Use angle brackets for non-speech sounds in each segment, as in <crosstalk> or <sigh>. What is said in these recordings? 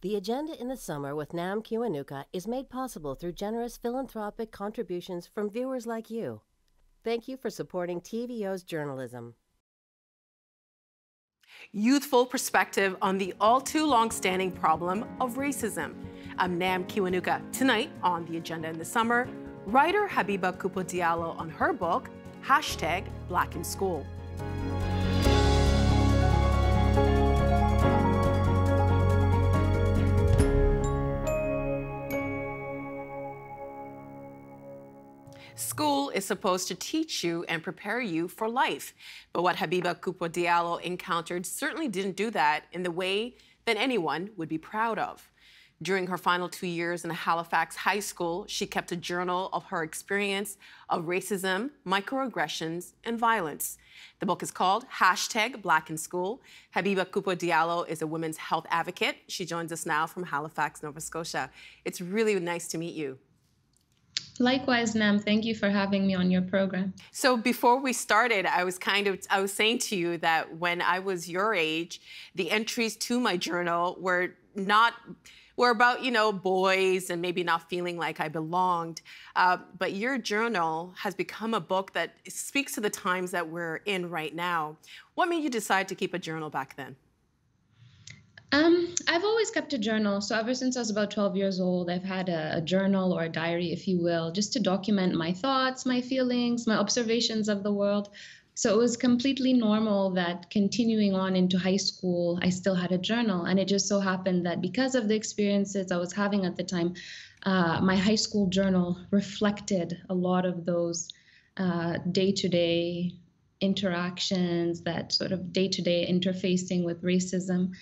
The Agenda in the Summer with Nam Kiwanuka is made possible through generous philanthropic contributions from viewers like you. Thank you for supporting TVO's journalism. Youthful perspective on the all too long standing problem of racism. I'm Nam Kiwanuka. Tonight on The Agenda in the Summer, writer Habiba Cooper Diallo on her book, hashtag Black in School. Is supposed to teach you and prepare you for life. But what Habiba Cooper Diallo encountered certainly didn't do that in the way that anyone would be proud of. During her final two years in a Halifax High School, she kept a journal of her experience of racism, microaggressions, and violence. The book is called Hashtag Black in School. Habiba Cooper Diallo is a women's health advocate. She joins us now from Halifax, Nova Scotia. It's really nice to meet you. Likewise, Nam, thank you for having me on your program. So before we started, I was kind of I was saying to you that when I was your age, the entries to my journal were not were about you know boys and maybe not feeling like I belonged. Uh, but your journal has become a book that speaks to the times that we're in right now. What made you decide to keep a journal back then? Um, I've always kept a journal. So ever since I was about 12 years old, I've had a, a, journal or a diary, if you will, just to document my thoughts, my feelings, my observations of the world. So it was completely normal that continuing on into high school, I still had a journal. And it just so happened that because of the experiences I was having at the time, uh, my high school journal reflected a lot of those day to day interactions, that sort of day to day interfacing with racism.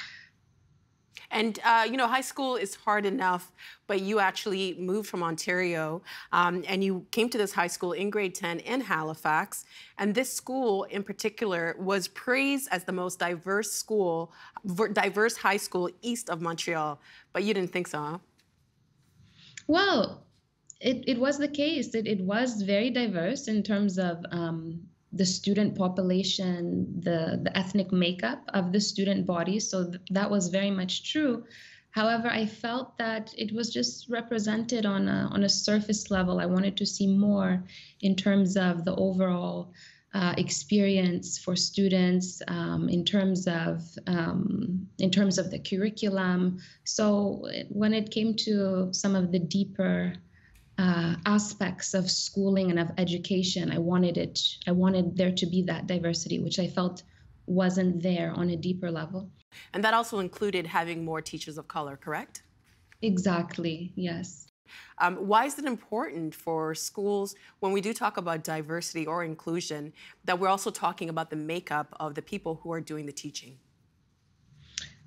And, uh, you know, high school is hard enough, but you actually moved from Ontario um, and you came to this high school in grade 10 in Halifax. And this school in particular was praised as the most diverse school, diverse high school east of Montreal. But you didn't think so, huh? Well, it, it was the case. It, it was very diverse in terms of um, the student population, the, the ethnic makeup of the student body. So th- that was very much true. However, I felt that it was just represented on a, on a surface level. I wanted to see more in terms of the overall uh, experience for students, um, in terms of um, in terms of the curriculum. So when it came to some of the deeper uh, aspects of schooling and of education. I wanted it. I wanted there to be that diversity, which I felt wasn't there on a deeper level. And that also included having more teachers of color, correct? Exactly. Yes. Um, why is it important for schools when we do talk about diversity or inclusion that we're also talking about the makeup of the people who are doing the teaching?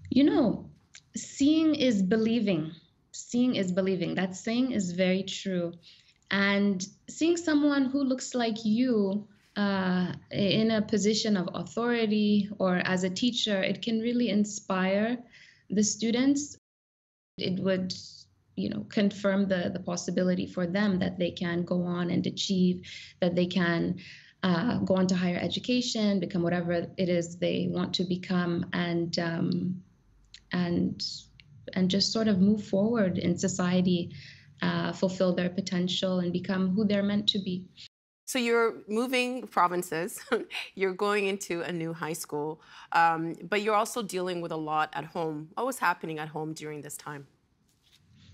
You know, seeing is believing seeing is believing. That saying is very true. And seeing someone who looks like you uh, in a position of authority or as a teacher, it can really inspire the students. It would you know confirm the the possibility for them that they can go on and achieve that they can uh, go on to higher education become whatever it is they want to become and um, and and just sort of move forward in society, uh, fulfill their potential, and become who they're meant to be. So you're moving provinces, <laughs> you're going into a new high school, um, but you're also dealing with a lot at home. What was happening at home during this time?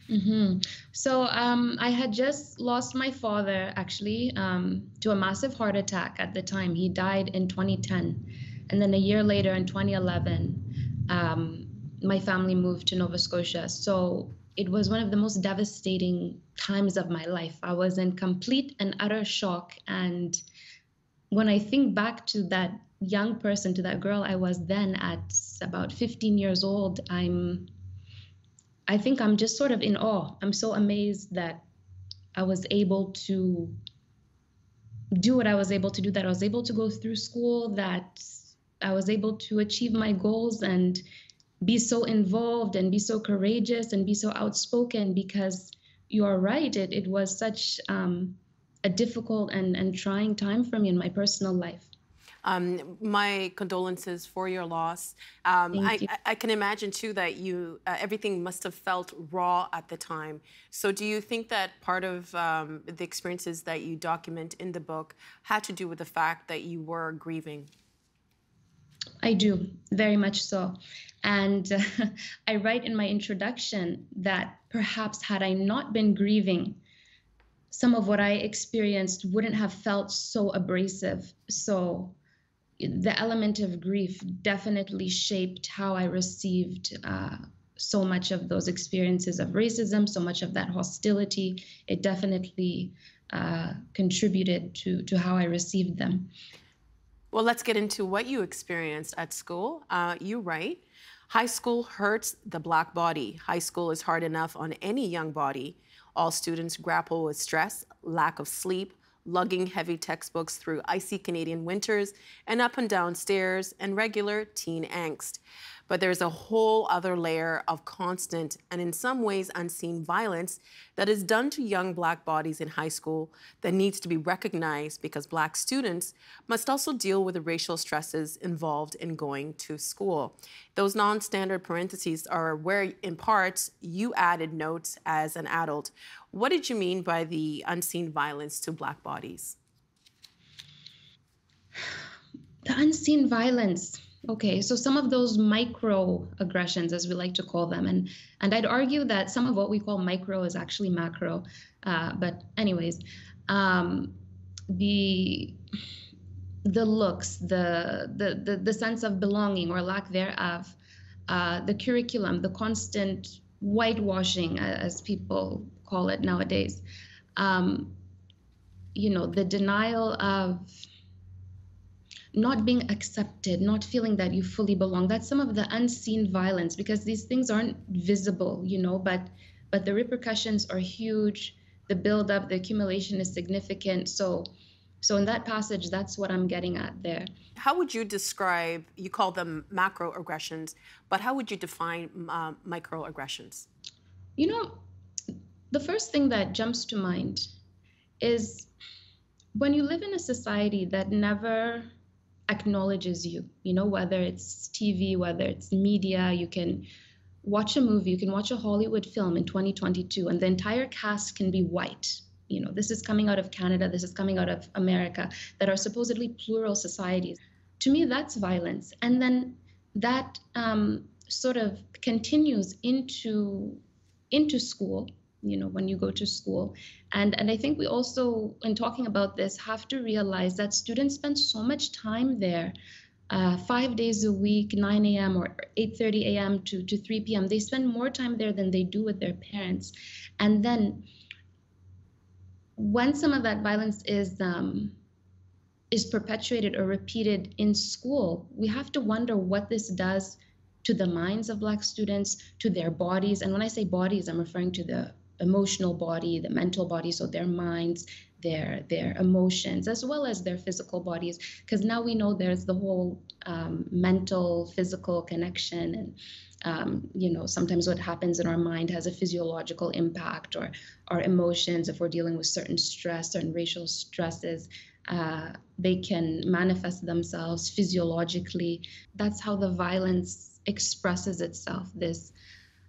Mm-hmm. So um, I had just lost my father actually um, to a massive heart attack at the time. He died in 2010, and then a year later in 2011, um, my family moved to Nova Scotia. So it was one of the most devastating times of my life. I was in complete and utter shock. And when I think back to that young person, to that girl I was then at about 15 years old, I'm I think I'm just sort of in awe. I'm so amazed that I was able to do what I was able to do, that I was able to go through school, that I was able to achieve my goals and be so involved and be so courageous and be so outspoken because you are right it, it was such um, a difficult and, and trying time for me in my personal life Um, my condolences for your loss. Um, I. I, can imagine too that you uh, everything must have felt raw at the time. So, do you think that part of um, the experiences that you document in the book had to do with the fact that you were grieving? I do, very much so. And uh, <laughs> I write in my introduction that perhaps had I not been grieving, some of what I experienced wouldn't have felt so abrasive. So the element of grief definitely shaped how I received uh, so much of those experiences of racism, so much of that hostility. It definitely uh, contributed to, to how I received them. Well, let's get into what you experienced at school. Uh, you write, high school hurts the black body. High school is hard enough on any young body. All students grapple with stress, lack of sleep, lugging heavy textbooks through icy Canadian winters and up and down stairs, and regular teen angst. But there's a whole other layer of constant and in some ways unseen violence that is done to young black bodies in high school that needs to be recognized because black students must also deal with the racial stresses involved in going to school. Those non-standard parentheses are where, in part you added notes as an adult. What did you mean by the unseen violence to black bodies? The unseen violence Okay, so some of those microaggressions, as we like to call them, and and I'd argue that some of what we call micro is actually macro. Uh, but anyways, um, the the looks, the, the the the sense of belonging or lack thereof, uh, the curriculum, the constant whitewashing, as people call it nowadays. Um, you know, the denial of not being accepted, not feeling that you fully belong. That's some of the unseen violence because these things aren't visible, you know, but but the repercussions are huge. The buildup, the accumulation is significant. So so in that passage, that's what I'm getting at there. How would you describe, you call them macroaggressions, but how would you define uh, microaggressions? You know, the first thing that jumps to mind is when you live in a society that never acknowledges you. You know whether it's tv whether it's media you can watch a movie you can watch a hollywood film in 2022 and the entire cast can be white. You know this is coming out of canada this is coming out of america that are supposedly plural societies. To me that's violence. And then that um, sort of continues into into school you know when you go to school. And and i think we also in talking about this have to realize that students spend so much time there uh, five days a week 9 a.m or 8.30 a.m to, to 3 p.m they spend more time there than they do with their parents. And then when some of that violence is um, is perpetuated or repeated in school we have to wonder what this does to the minds of black students to their bodies. And when i say bodies i'm referring to the emotional body, the mental body, so their minds, their their emotions, as well as their physical bodies. Because now we know there's the whole um, mental physical connection, and um, you know sometimes what happens in our mind has a physiological impact, or our emotions if we're dealing with certain stress and racial stresses. Uh, they can manifest themselves physiologically. That's how the violence expresses itself. This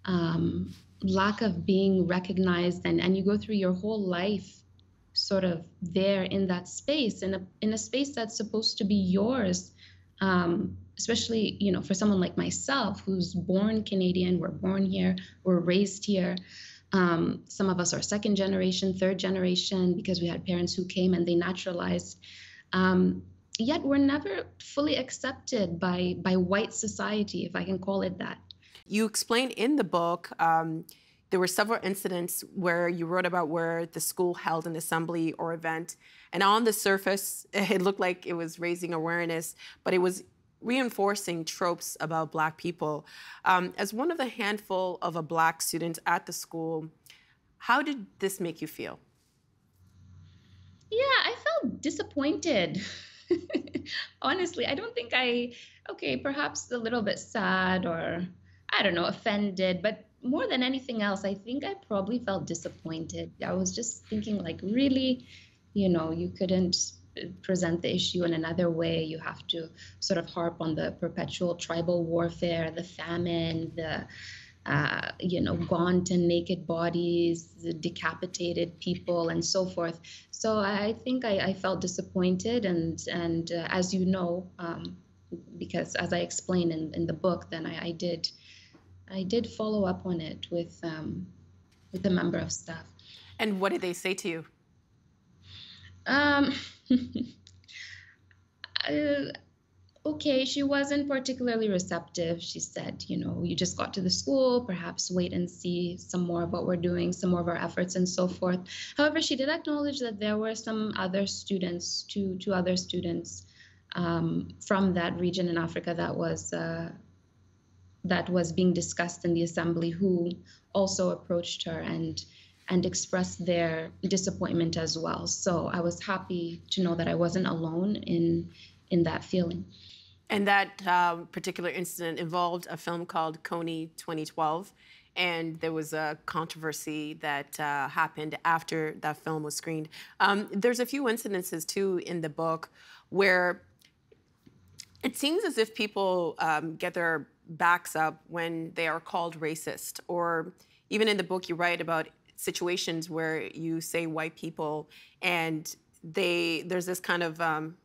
um, lack of being recognized and, and you go through your whole life sort of there in that space in a in a space that's supposed to be yours um, especially you know for someone like myself who's born canadian we're born here we're raised here. Um, some of us are second generation third generation because we had parents who came and they naturalized. Um, yet we're never fully accepted by by white society if i can call it that you explained in the book. Um, there were several incidents where you wrote about where the school held an assembly or event, and on the surface, <laughs> it looked like it was raising awareness, but it was reinforcing tropes about Black people. Um, as one of the handful of a Black student at the school, how did this make you feel? Yeah, I felt disappointed. <laughs> Honestly, I don't think I, okay, perhaps a little bit sad or I don't know, offended, but more than anything else, I think I probably felt disappointed. I was just thinking, like, really, you know, you couldn't present the issue in another way. You have to sort of harp on the perpetual tribal warfare, the famine, the uh, you know, gaunt and naked bodies, the decapitated people, and so forth. So I think I, I felt disappointed, and and uh, as you know, um, because as I explain in, in the book, then I, I did I did follow up on it with um, with a member of staff. And what did they say to you? Um, <laughs> uh, okay, she wasn't particularly receptive. She said, you know, you just got to the school, perhaps wait and see some more of what we're doing, some more of our efforts, and so forth. However, she did acknowledge that there were some other students, two, two other students um, from that region in Africa that was. Uh, that was being discussed in the assembly who also approached her and and expressed their disappointment as well. So I was happy to know that I wasn't alone in in that feeling. And that uh, particular incident involved a film called Kony 2012. And there was a controversy that uh, happened after that film was screened. Um, there's a few incidences, too, in the book where it seems as if people um, get their backs up when they are called racist. Or even in the book, you write about situations where you say white people and they there's this kind of um,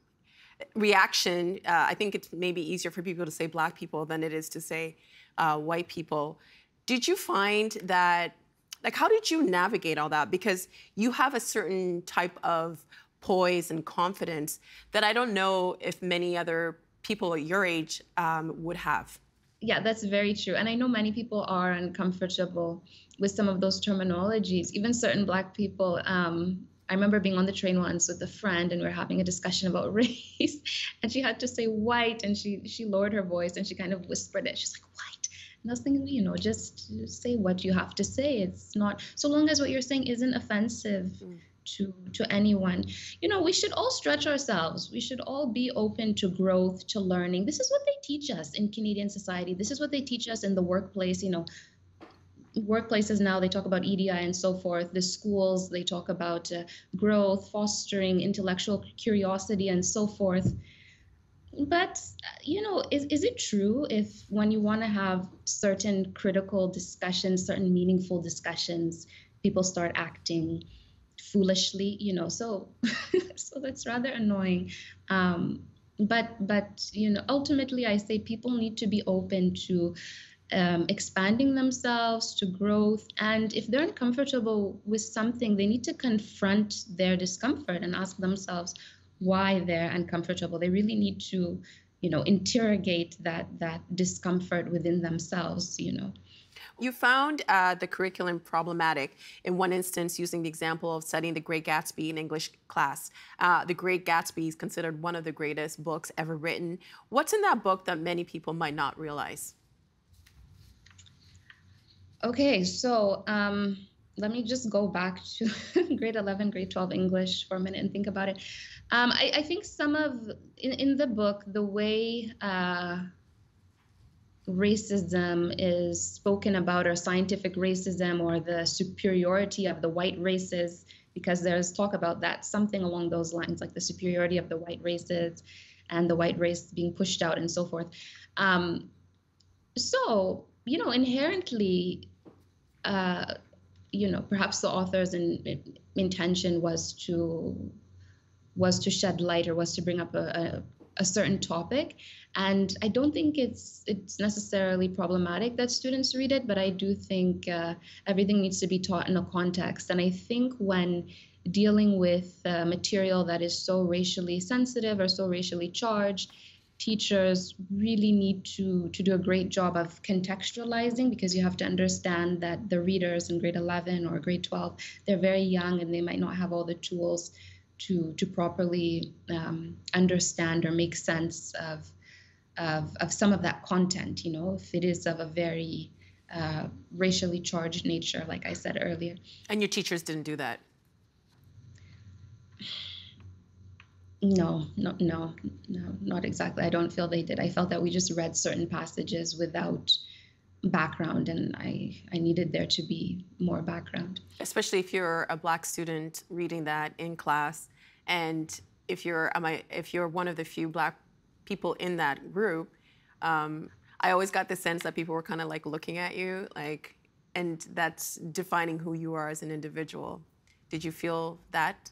reaction. Uh, I think it's maybe easier for people to say black people than it is to say uh, white people. Did you find that, like, how did you navigate all that? Because you have a certain type of poise and confidence that I don't know if many other people at your age um, would have. Yeah, that's very true. And I know many people are uncomfortable with some of those terminologies. Even certain Black people um, I remember being on the train once with a friend and we are having a discussion about <laughs> race and she had to say white and she she lowered her voice and she kind of whispered it. She's like, white. Thinking, you know, just say what you have to say. It's not so long as what you're saying isn't offensive mm. To to anyone. You know, we should all stretch ourselves. We should all be open to growth, to learning. This is what they teach us in Canadian society. This is what they teach us in the workplace, you know, workplaces now they talk about EDI and so forth. The schools they talk about uh, growth, fostering intellectual curiosity, and so forth. But you know, is is it true if when you want to have certain critical discussions, certain meaningful discussions, people start acting foolishly? You know, so <laughs> so that's rather annoying. Um, but but you know, ultimately, I say people need to be open to um, expanding themselves to growth. And if they're uncomfortable with something, they need to confront their discomfort and ask themselves why they're uncomfortable. They really need to, you know, interrogate that that discomfort within themselves. You know. You found uh, the curriculum problematic in one instance using the example of studying The Great Gatsby in English class. Uh, the Great Gatsby is considered one of the greatest books ever written. What's in that book that many people might not realize? Okay, so um, let me just go back to <laughs> grade 11, grade 12 English for a minute and think about it. Um, I, I, think some of, in, in the book, the way uh, racism is spoken about, or scientific racism, or the superiority of the white races, because there's talk about that, something along those lines, like the superiority of the white races and the white race being pushed out and so forth. Um, so, you know, inherently, uh, you know, perhaps the author's in, in, intention was to was to shed light or was to bring up a, a, a certain topic. And I don't think it's it's necessarily problematic that students read it, but I do think uh, everything needs to be taught in a context. And I think when dealing with uh, material that is so racially sensitive or so racially charged, teachers really need to to do a great job of contextualizing because you have to understand that the readers in grade 11 or grade 12 they're very young and they might not have all the tools to to properly um, understand or make sense of, of of some of that content you know if it is of a very uh, racially charged nature like i said earlier and your teachers didn't do that No, no, no, no, not exactly. I don't feel they did. I felt that we just read certain passages without background, and I, I needed there to be more background. Especially if you're a black student reading that in class, and if you're I, if you're one of the few black people in that group, um, I always got the sense that people were kind of like looking at you, like, and that's defining who you are as an individual. Did you feel that?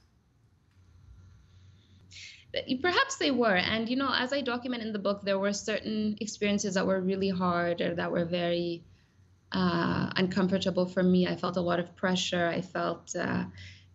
Perhaps they were. And, you know, as I document in the book, there were certain experiences that were really hard or that were very uh, uncomfortable for me. I felt a lot of pressure. I felt uh,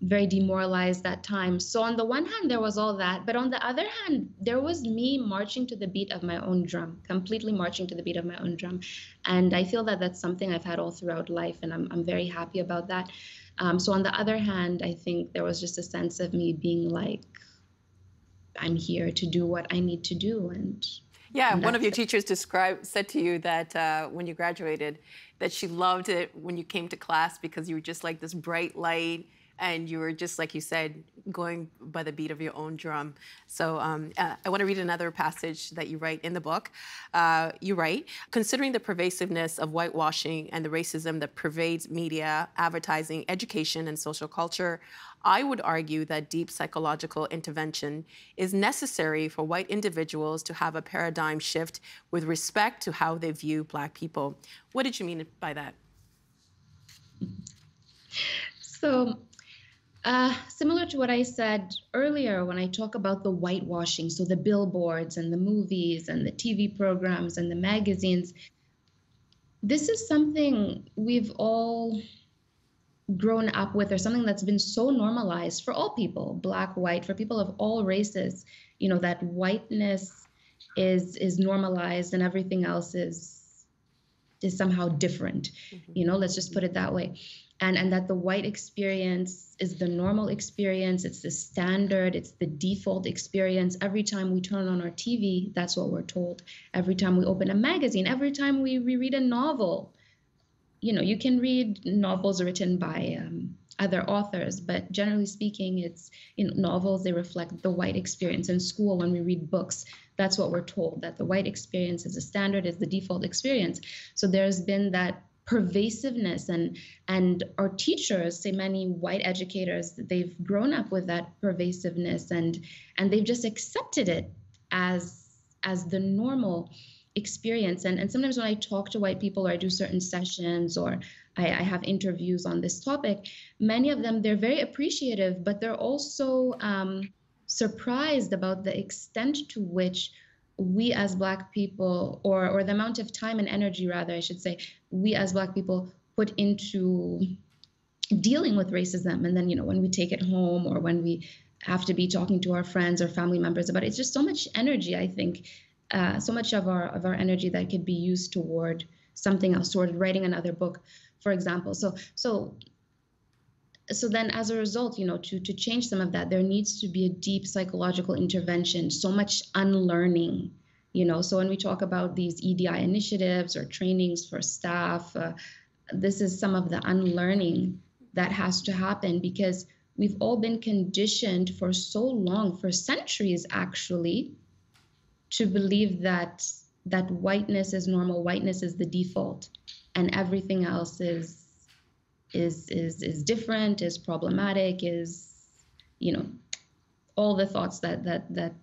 very demoralized that time. So on the one hand, there was all that, but on the other hand, there was me marching to the beat of my own drum, completely marching to the beat of my own drum, and I feel that that's something I've had all throughout life, and I'm I'm very happy about that. Um, so on the other hand, I think there was just a sense of me being like, I'm here to do what I need to do, and yeah, one of your teachers described said to you that uh, when you graduated, that she loved it when you came to class because you were just like this bright light and you were just like you said going by the beat of your own drum so um, uh, i want to read another passage that you write in the book uh, you write considering the pervasiveness of whitewashing and the racism that pervades media advertising education and social culture I would argue that deep psychological intervention is necessary for white individuals to have a paradigm shift with respect to how they view Black people. What did you mean by that? So, uh, similar to what I said earlier when I talk about the whitewashing, so the billboards and the movies and the TV programs and the magazines, this is something we've all grown up with or something that's been so normalized for all people, black, white, for people of all races, you know, that whiteness is is normalized and everything else is is somehow different. Mm-hmm. You know, let's just put it that way and and that the white experience is the normal experience it's the standard it's the default experience. Every time we turn on our tv that's what we're told. Every time we open a magazine every time we reread a novel. You know you can read novels written by um, other authors but generally speaking it's in novels they reflect the white experience. In school when we read books that's what we're told that the white experience is the standard is the default experience. So there's been that pervasiveness. And and our teachers say many white educators they've grown up with that pervasiveness and and they've just accepted it as as the normal experience. And and sometimes when i talk to white people or i do certain sessions or I, I have interviews on this topic many of them they're very appreciative but they're also um, surprised about the extent to which we as black people or or the amount of time and energy rather i should say we as black people put into dealing with racism. And then you know when we take it home or when we have to be talking to our friends or family members about it it's just so much energy i think uh, so much of our of our energy that could be used toward something else toward writing another book for example. So so so then as a result you know to to change some of that there needs to be a deep psychological intervention so much unlearning you know. So when we talk about these edi initiatives or trainings for staff uh, this is some of the unlearning that has to happen because we've all been conditioned for so long for centuries actually to believe that that whiteness is normal whiteness is the default and everything else is is is is different, is problematic, is you know all the thoughts that that that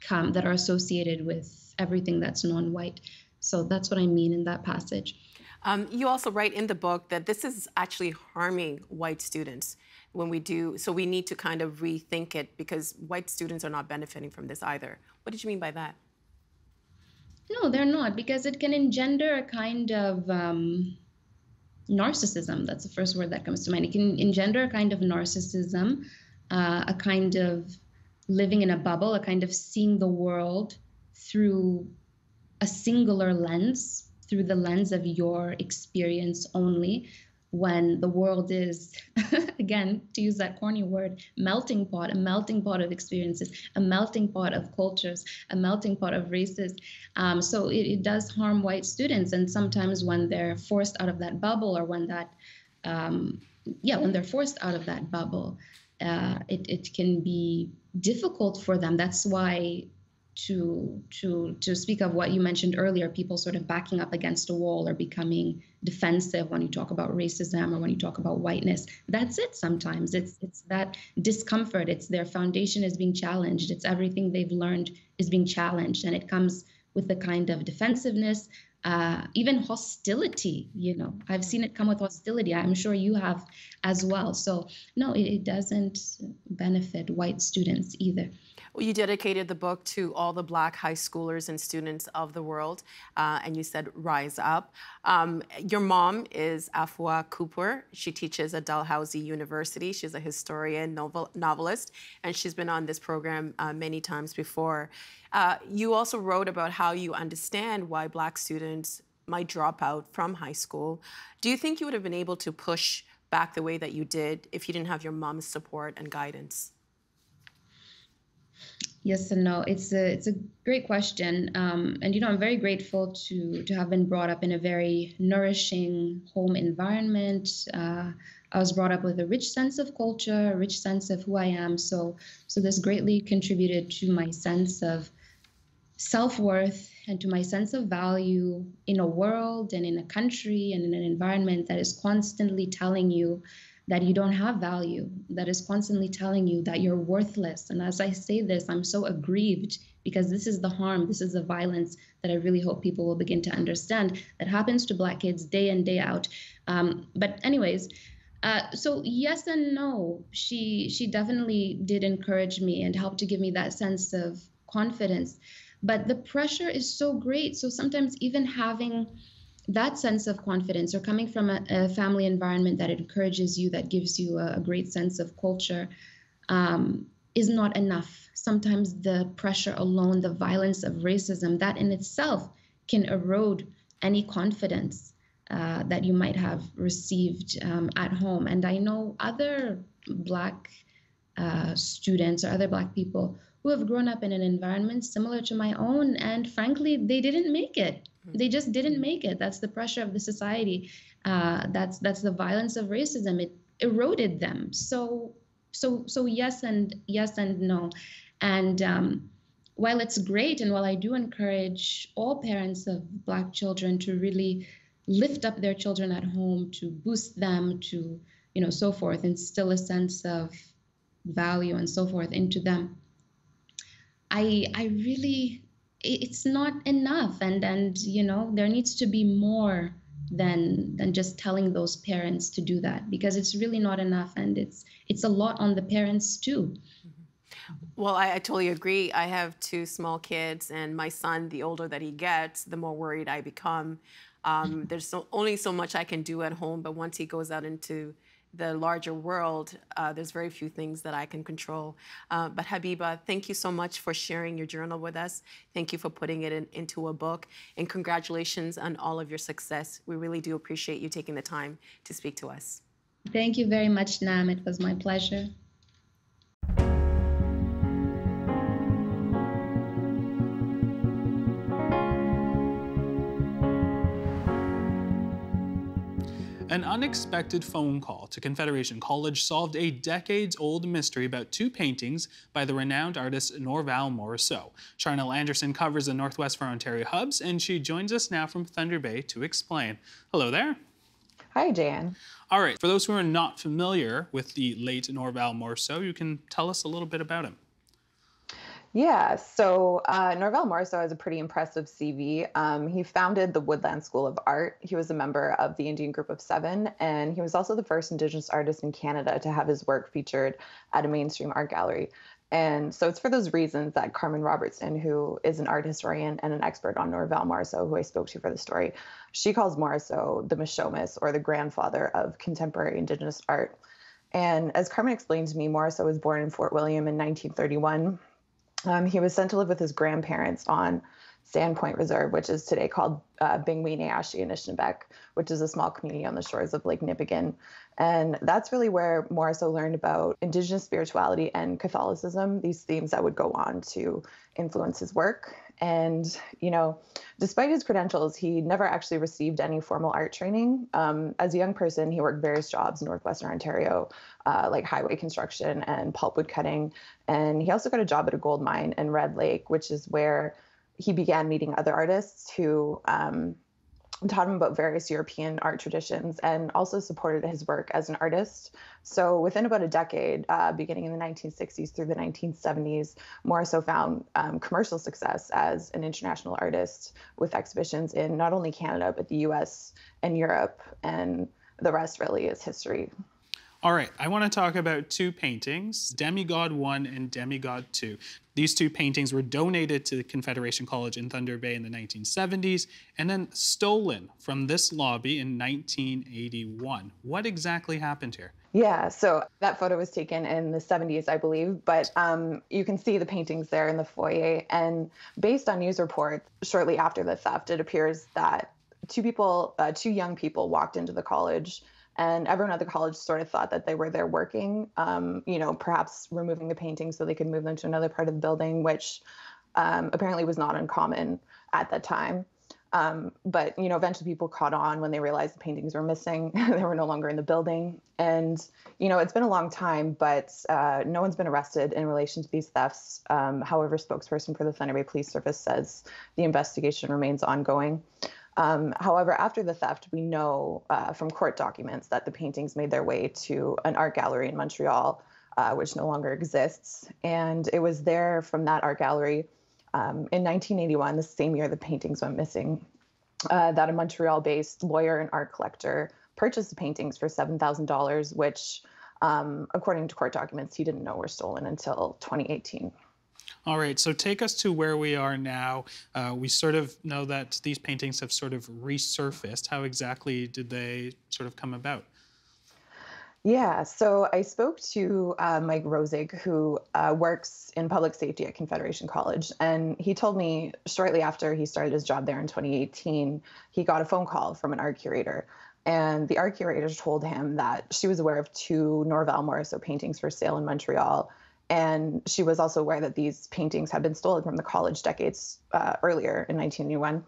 come that are associated with everything that's non-white. So that's what I mean in that passage. Um, you also write in the book that this is actually harming white students when we do, so we need to kind of rethink it because white students are not benefiting from this either. What did you mean by that? No, they're not, because it can engender a kind of um, narcissism. That's the first word that comes to mind. It can engender a kind of narcissism, uh, a kind of living in a bubble, a kind of seeing the world through a singular lens, through the lens of your experience only, when the world is, <laughs> again, to use that corny word, melting pot, a melting pot of experiences, a melting pot of cultures, a melting pot of races. Um, so it, it, does harm white students. And sometimes when they're forced out of that bubble or when that, um, yeah, when they're forced out of that bubble, uh, it, it can be difficult for them. That's why to to to speak of what you mentioned earlier people sort of backing up against a wall or becoming defensive when you talk about racism or when you talk about whiteness. That's it sometimes. It's it's that discomfort. It's their foundation is being challenged. It's everything they've learned is being challenged. And it comes with a kind of defensiveness uh, even hostility you know. I've seen it come with hostility. I'm sure you have as well. So no it, it doesn't benefit white students either you dedicated the book to all the Black high schoolers and students of the world, uh, and you said rise up. Um, your mom is Afua Cooper. She teaches at Dalhousie University. She's a historian, novel, novelist, and she's been on this program uh, many times before. Uh, you also wrote about how you understand why Black students might drop out from high school. Do you think you would have been able to push back the way that you did if you didn't have your mom's support and guidance? Yes and no. It's a it's a great question, um, and you know I'm very grateful to to have been brought up in a very nourishing home environment. Uh, I was brought up with a rich sense of culture, a rich sense of who I am. So so this greatly contributed to my sense of self worth and to my sense of value in a world and in a country and in an environment that is constantly telling you that you don't have value, that is constantly telling you that you're worthless. And as I say this, I'm so aggrieved because this is the harm, this is the violence that I really hope people will begin to understand that happens to Black kids day in, day out. Um, but, anyways, uh, so yes and no. She she definitely did encourage me and helped to give me that sense of confidence. But the pressure is so great. So sometimes even having that sense of confidence or coming from a, a, family environment that encourages you, that gives you a, a great sense of culture, um, is not enough. Sometimes the pressure alone, the violence of racism, that in itself can erode any confidence uh, that you might have received um, at home. And I know other Black uh, students or other Black people who have grown up in an environment similar to my own, and frankly, they didn't make it they just didn't make it. That's the pressure of the society. Uh, that's that's the violence of racism. It eroded them. So so so yes and yes and no. And um, while it's great and while i do encourage all parents of black children to really lift up their children at home to boost them to you know so forth instill a sense of value and so forth into them i i really it's not enough. And and you know there needs to be more than than just telling those parents to do that because it's really not enough. And it's it's a lot on the parents too. Well, I, I, totally agree. I have two small kids, and my son, the older that he gets, the more worried I become. Um, there's so, only so much I can do at home, but once he goes out into the larger world, uh, there's very few things that I can control. Uh, but Habiba, thank you so much for sharing your journal with us. Thank you for putting it in, into a book. And congratulations on all of your success. We really do appreciate you taking the time to speak to us. Thank you very much, Nam. It was my pleasure. An unexpected phone call to Confederation College solved a decades-old mystery about two paintings by the renowned artist Norval Morrisseau. Charnel Anderson covers the Northwest for Ontario Hubs, and she joins us now from Thunder Bay to explain. Hello there. Hi, Dan. All right, for those who are not familiar with the late Norval Morrisseau, you can tell us a little bit about him. Yeah, so uh, Norval Morrisseau has a pretty impressive CV. Um, he founded the Woodland School of Art. He was a member of the Indian Group of Seven, and he was also the first Indigenous artist in Canada to have his work featured at a mainstream art gallery. And so it's for those reasons that Carmen Robertson, who is an art historian and an expert on Norval Morrisseau, who I spoke to for the story, she calls Morrisseau the Mishomis or the grandfather of contemporary Indigenous art. And as Carmen explained to me, Morrisseau was born in Fort William in 1931 um, he was sent to live with his grandparents on Sandpoint Reserve, which is today called uh, Bingwi Neyaashi Anishinaabek, which is a small community on the shores of Lake Nipigon. And that's really where Morrisseau learned about Indigenous spirituality and Catholicism, these themes that would go on to influence his work. And, you know, despite his credentials, he never actually received any formal art training. Um, as a young person, he worked various jobs in Northwestern Ontario, uh, like highway construction and pulpwood cutting. And he also got a job at a gold mine in Red Lake, which is where he began meeting other artists who um, taught him about various European art traditions and also supported his work as an artist. So within about a decade, uh, beginning in the 1960s through the 1970s, Morrisseau found um, commercial success as an international artist with exhibitions in not only Canada, but the US and Europe. And the rest really is history. All right, I want to talk about two paintings, Demigod 1 and Demigod 2. These two paintings were donated to the Confederation College in Thunder Bay in the 1970s and then stolen from this lobby in 1981. What exactly happened here? Yeah, so that photo was taken in the 70s, I believe, but um, you can see the paintings there in the foyer. And based on news reports, shortly after the theft, it appears that two people, uh, two young people, walked into the college and everyone at the college sort of thought that they were there working, um, you know, perhaps removing the paintings so they could move them to another part of the building, which um, apparently was not uncommon at that time. Um, but you know, eventually people caught on when they realized the paintings were missing. <laughs> they were no longer in the building, and you know, it's been a long time, but uh, no one's been arrested in relation to these thefts. Um, however, spokesperson for the Thunder Bay Police Service says the investigation remains ongoing. Um, however, after the theft, we know uh, from court documents that the paintings made their way to an art gallery in Montreal, uh, which no longer exists. And it was there from that art gallery um, in 1981, the same year the paintings went missing, uh, that a Montreal based lawyer and art collector purchased the paintings for $7,000, which, um, according to court documents, he didn't know were stolen until 2018. All right, so take us to where we are now. Uh, we sort of know that these paintings have sort of resurfaced. How exactly did they sort of come about? Yeah, so I spoke to uh, Mike Rosig, who uh, works in public safety at Confederation College, and he told me shortly after he started his job there in 2018, he got a phone call from an art curator. And the art curator told him that she was aware of two Norval Morrisseau paintings for sale in Montreal and she was also aware that these paintings had been stolen from the college decades uh, earlier in 1901.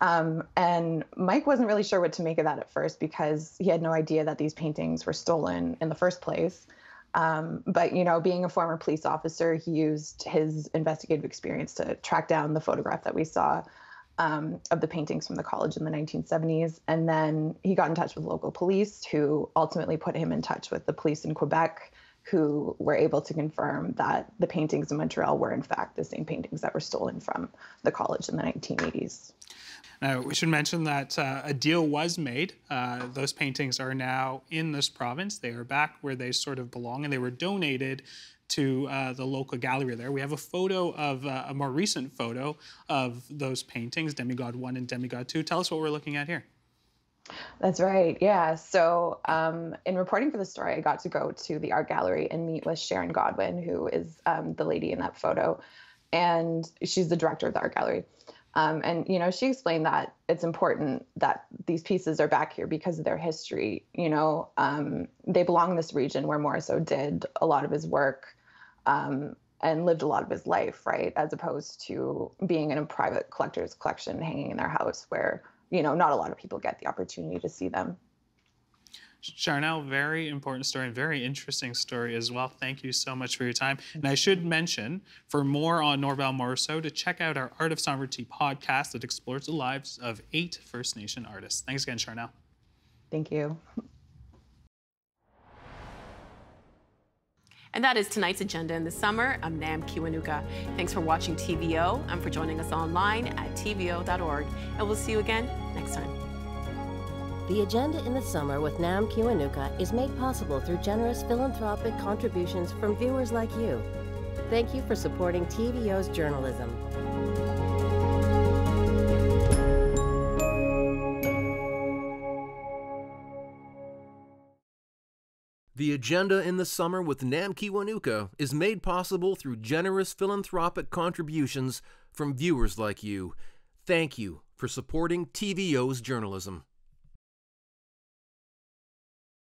Um, and Mike wasn't really sure what to make of that at first because he had no idea that these paintings were stolen in the first place. Um, but you know, being a former police officer, he used his investigative experience to track down the photograph that we saw um, of the paintings from the college in the 1970s. And then he got in touch with local police, who ultimately put him in touch with the police in Quebec who were able to confirm that the paintings in Montreal were in fact the same paintings that were stolen from the college in the 1980s. Now, we should mention that uh, a deal was made. Uh, those paintings are now in this province. They are back where they sort of belong, and they were donated to uh, the local gallery there. We have a photo of uh, a more recent photo of those paintings, Demigod 1 and Demigod 2. Tell us what we're looking at here. That's right. Yeah. So, um, in reporting for the story, I got to go to the art gallery and meet with Sharon Godwin, who is um, the lady in that photo, and she's the director of the art gallery. Um, and you know, she explained that it's important that these pieces are back here because of their history. You know, um, they belong in this region where Morrisseau did a lot of his work um, and lived a lot of his life, right? As opposed to being in a private collector's collection hanging in their house where you know, not a lot of people get the opportunity to see them. Charnel, very important story and very interesting story as well. Thank you so much for your time. And I should mention, for more on Norval Morrisseau, to check out our Art of Sovereignty podcast that explores the lives of eight First Nation artists. Thanks again, Charnel. Thank you. And that is tonight's agenda in the summer. I'm Nam Kiwanuka. Thanks for watching TVO and for joining us online at tvo.org. And we'll see you again next time. The Agenda in the Summer with Nam Kiwanuka is made possible through generous philanthropic contributions from viewers like you. Thank you for supporting TVO's journalism. The agenda in the summer with Nam Kiwanuka is made possible through generous philanthropic contributions from viewers like you. Thank you for supporting TVO's journalism.